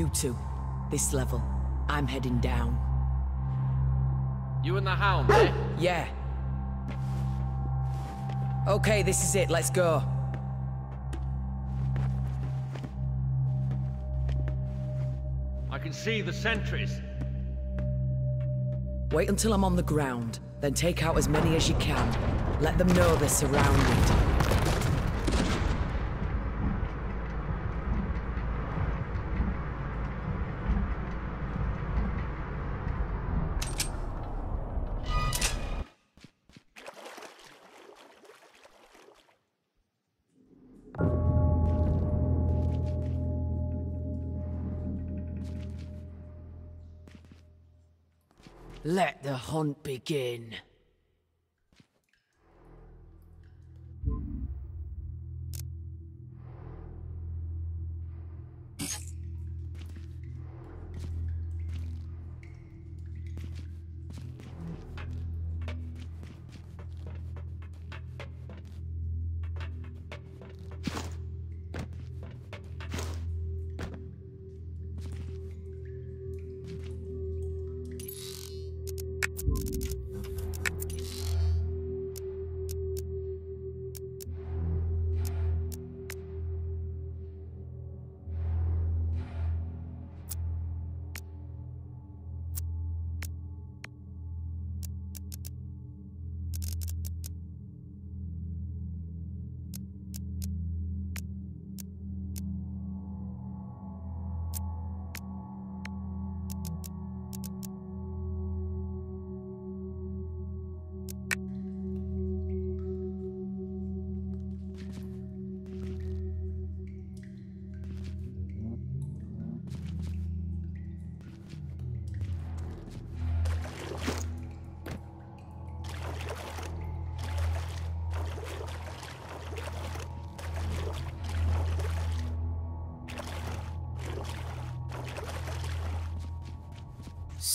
You two. This level. I'm heading down. You and the hound, eh? Yeah. Okay, this is it. Let's go. I can see the sentries. Wait until I'm on the ground, then take out as many as you can. Let them know they're surrounded. The hunt begin.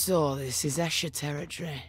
So, this is Escher territory.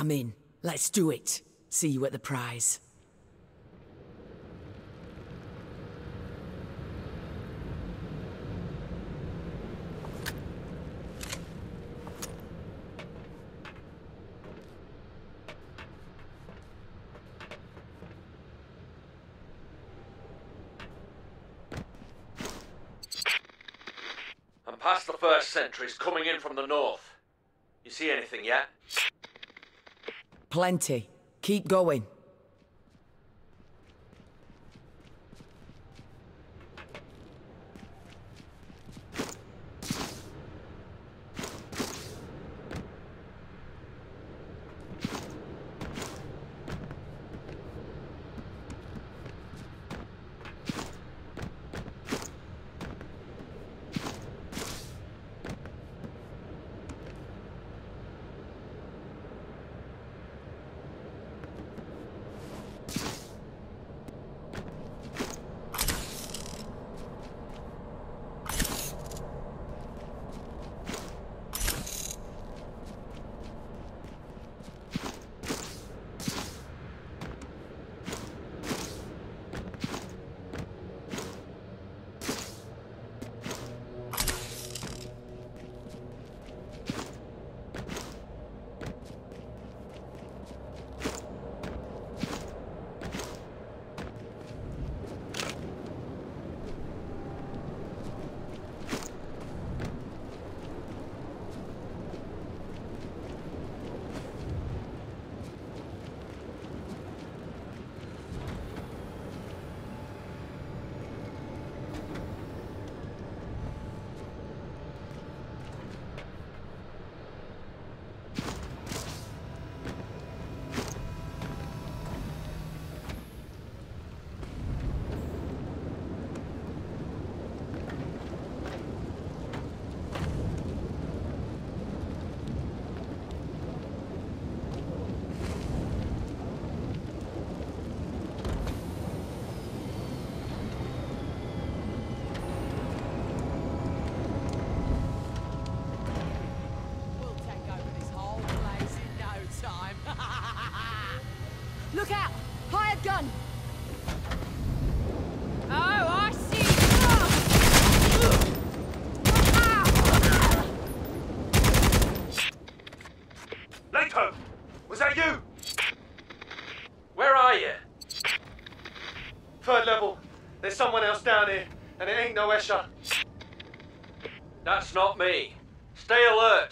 I'm in. Let's do it. See you at the prize. I'm past the first sentries coming in from the north. You see anything yet? Plenty. Keep going. Down here, and it ain't no Escher. That's not me. Stay alert.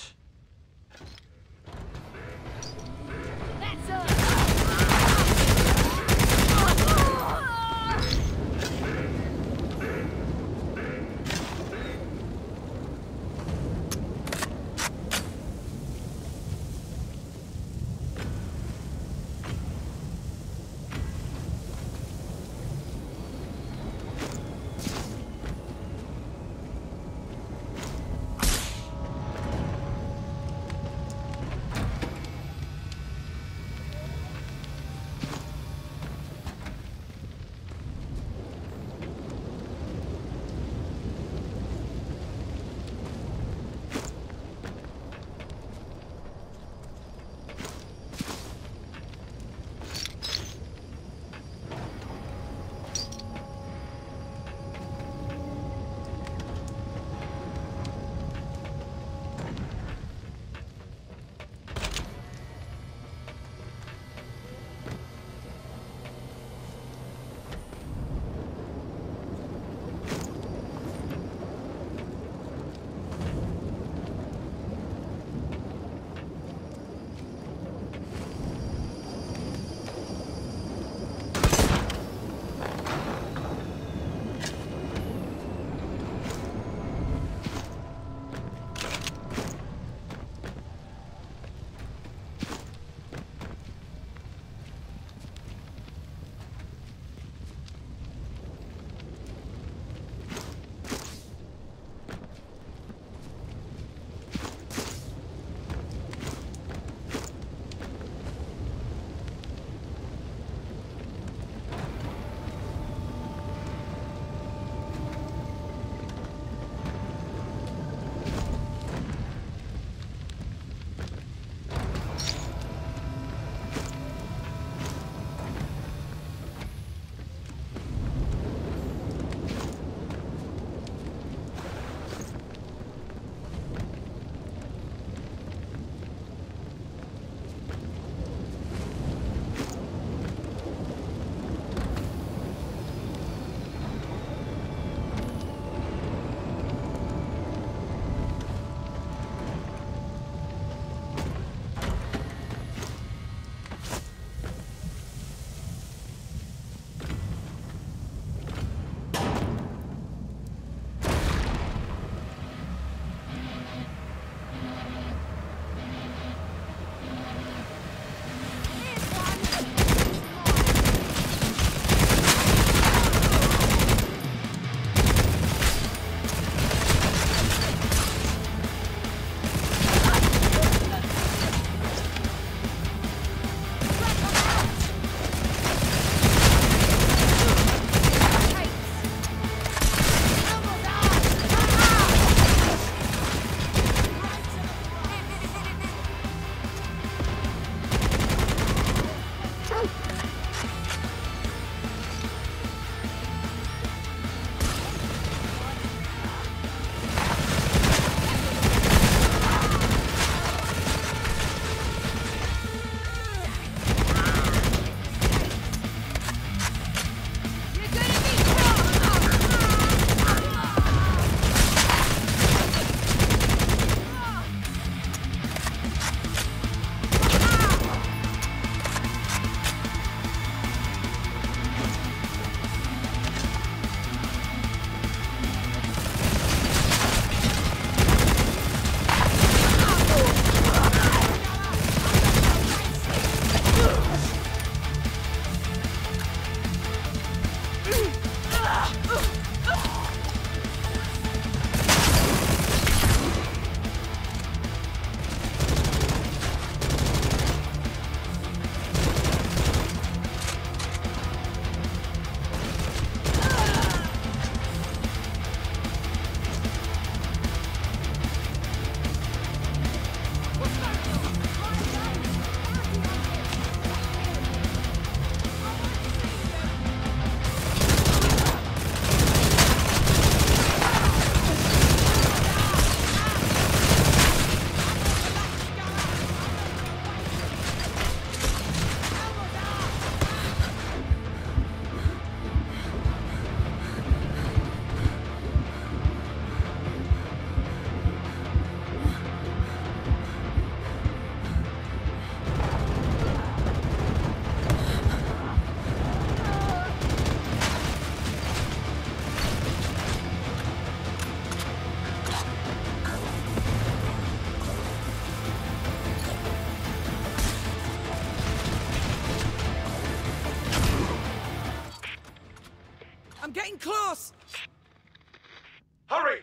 Hurry!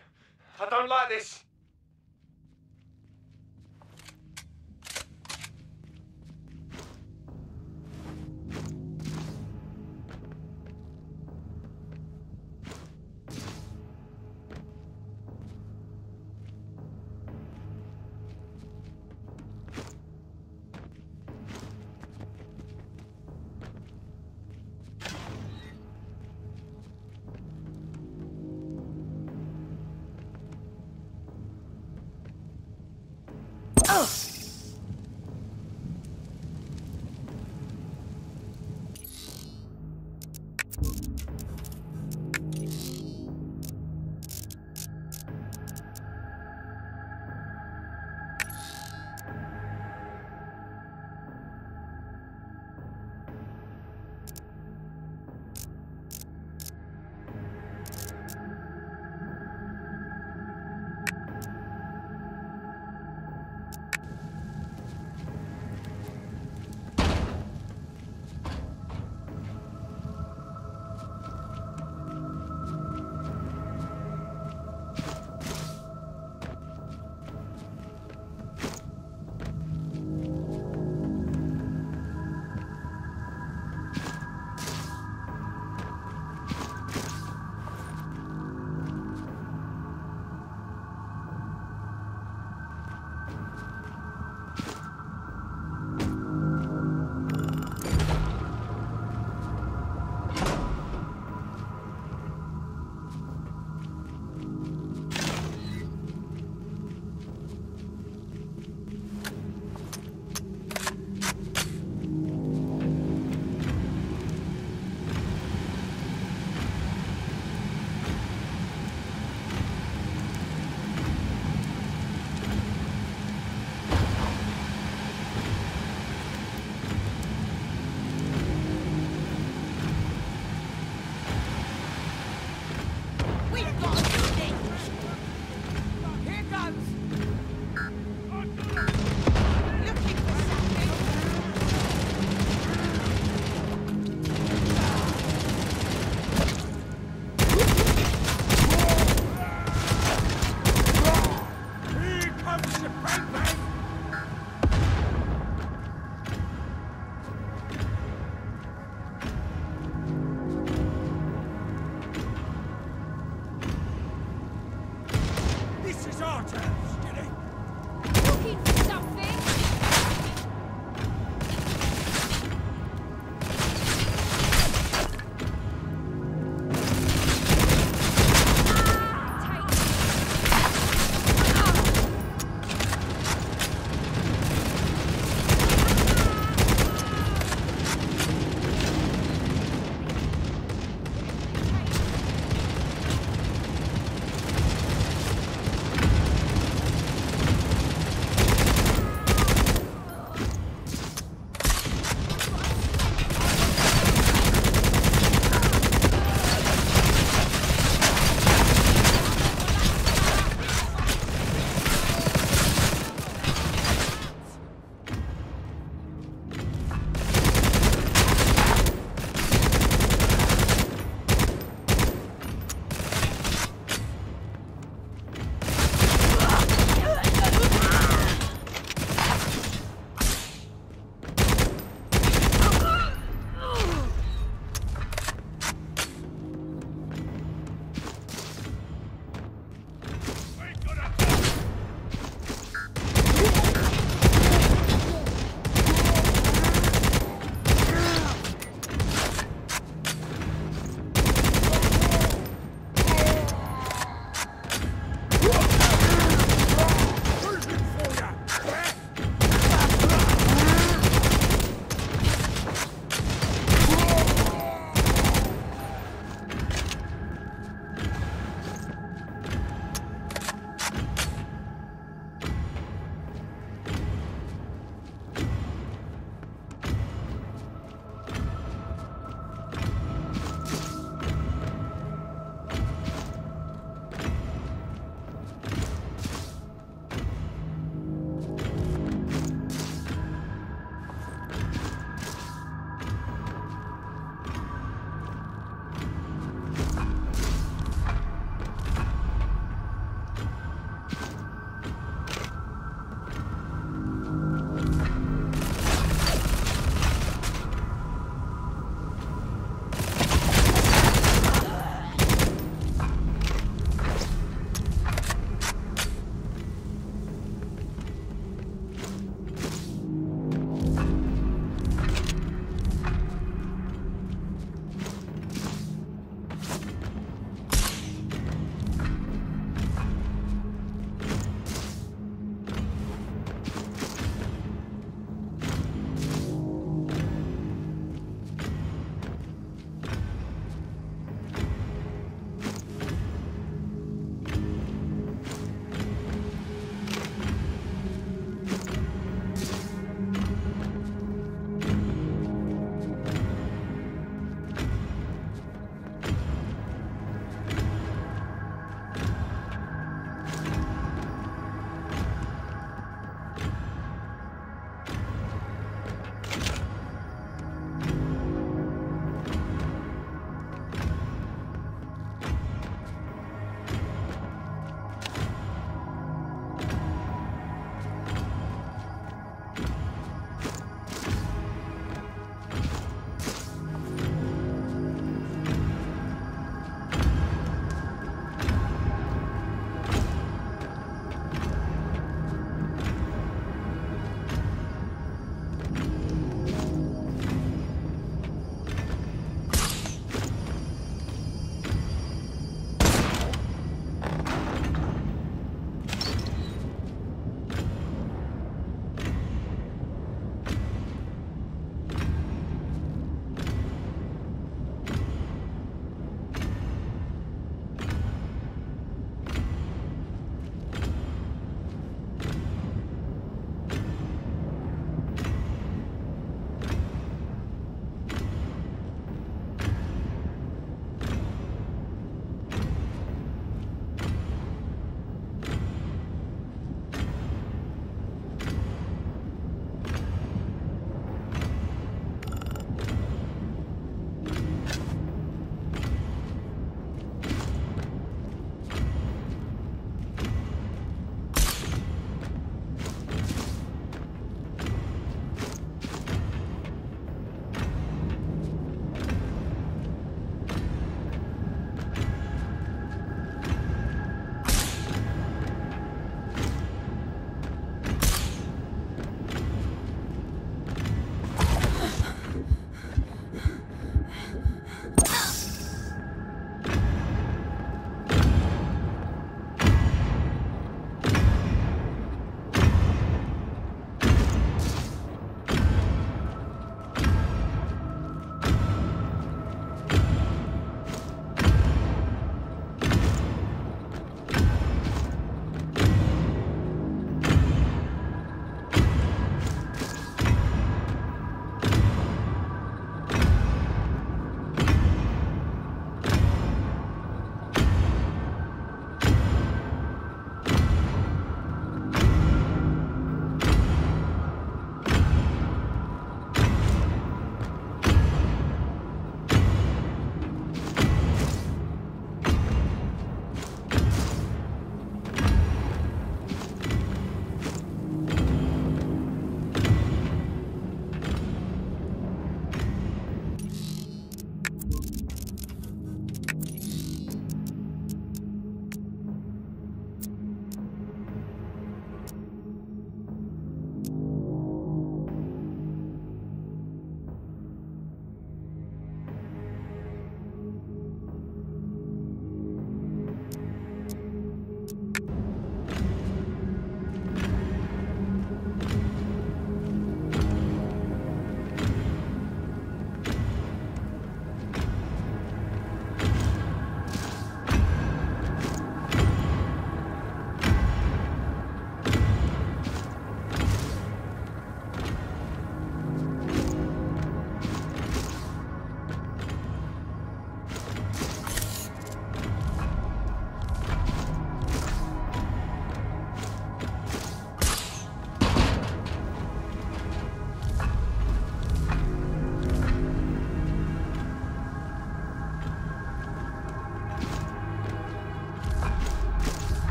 I don't like this.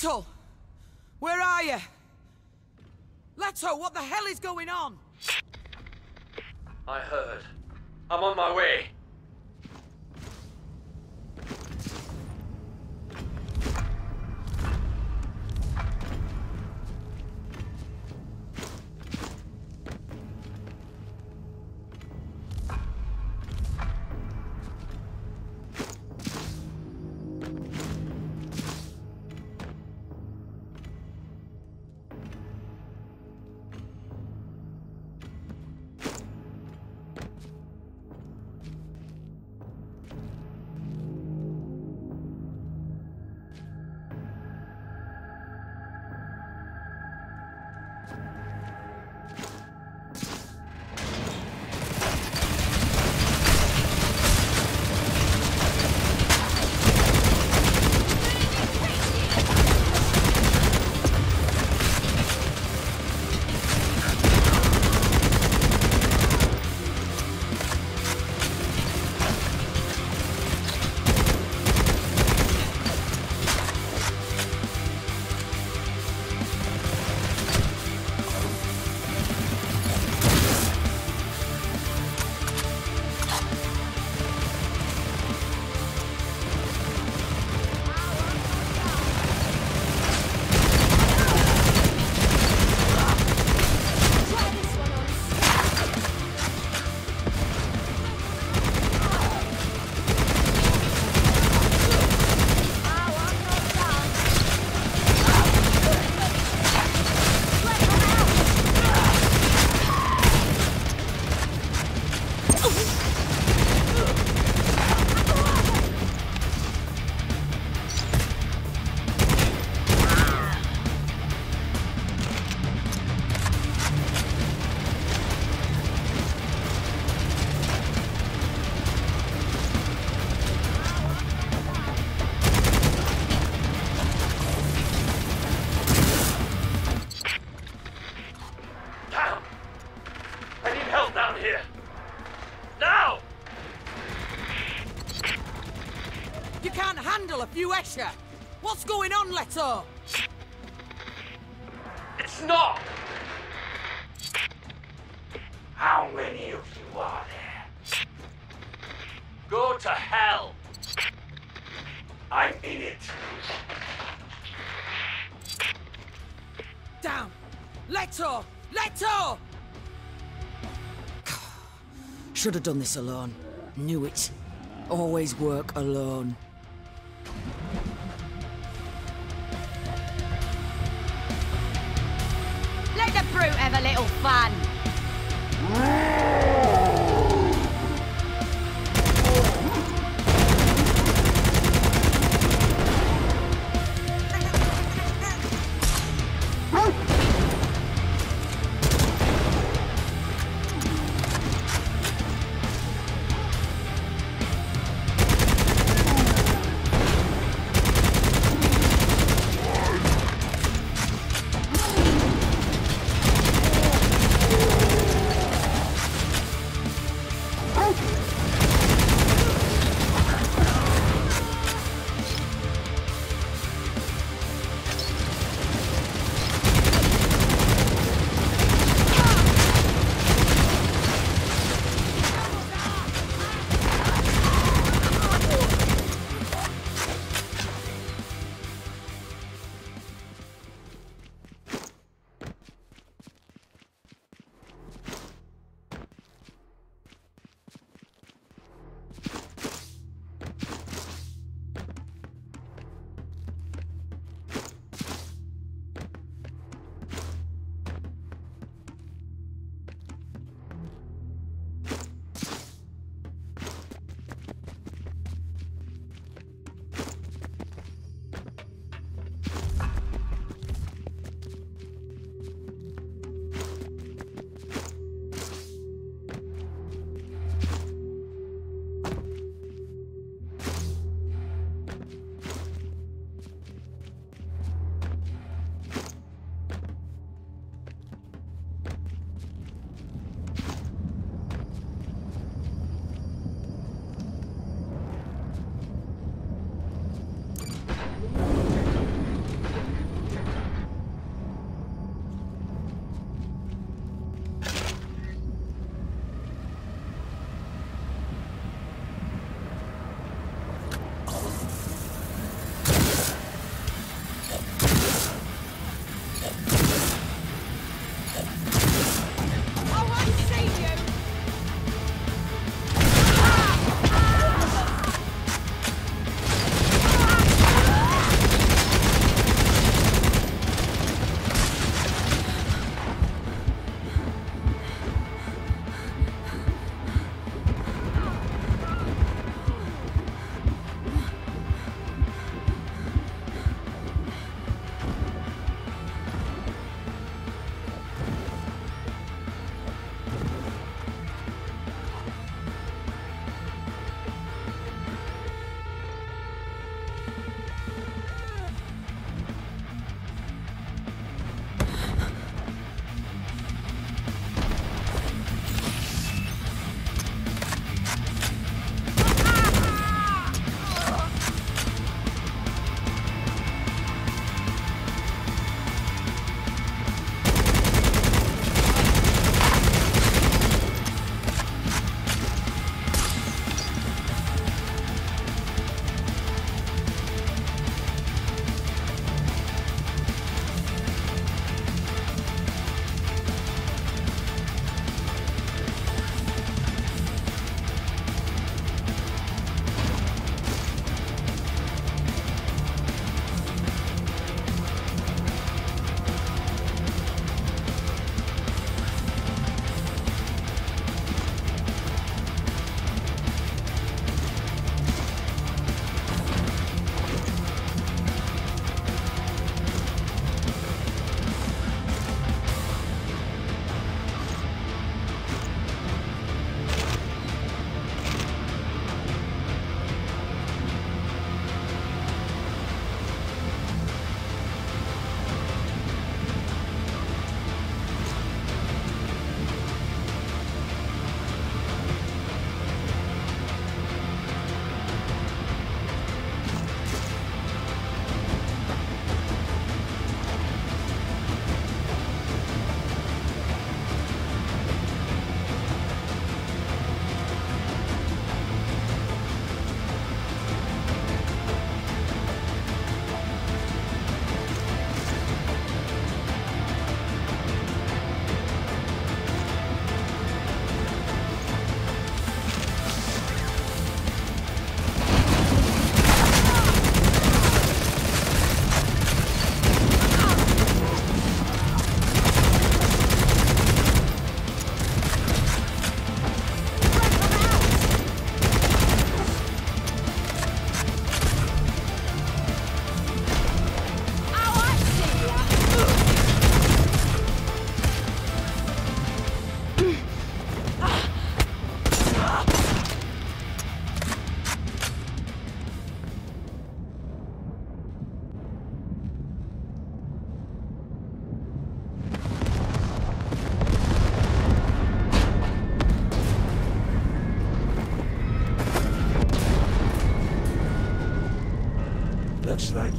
Leto! Where are you? Leto, what the hell is going on? Should have done this alone. Knew it. Always work alone.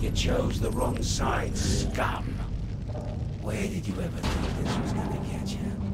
You chose the wrong side, scum. Where did you ever think this was gonna get you?